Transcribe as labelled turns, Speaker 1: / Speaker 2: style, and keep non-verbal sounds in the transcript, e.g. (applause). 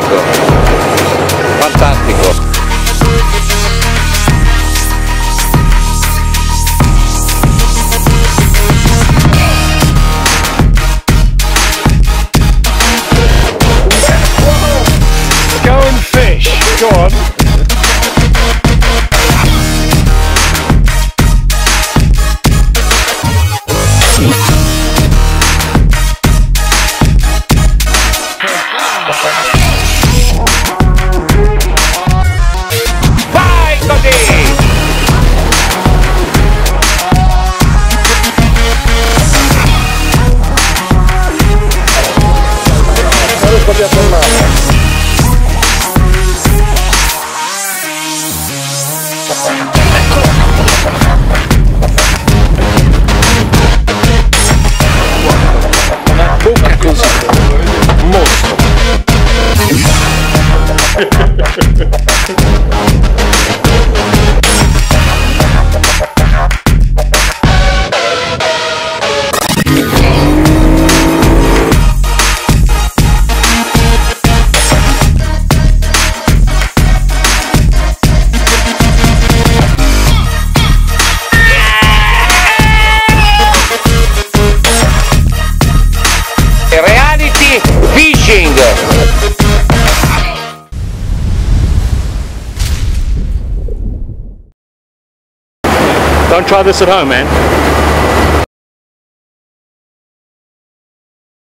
Speaker 1: fantastico fantastico
Speaker 2: Go and fish. Go on.
Speaker 1: sabia tornar. Uma pouca coisa. Monstro. (laughs) fishing
Speaker 2: Don't try this at home, man.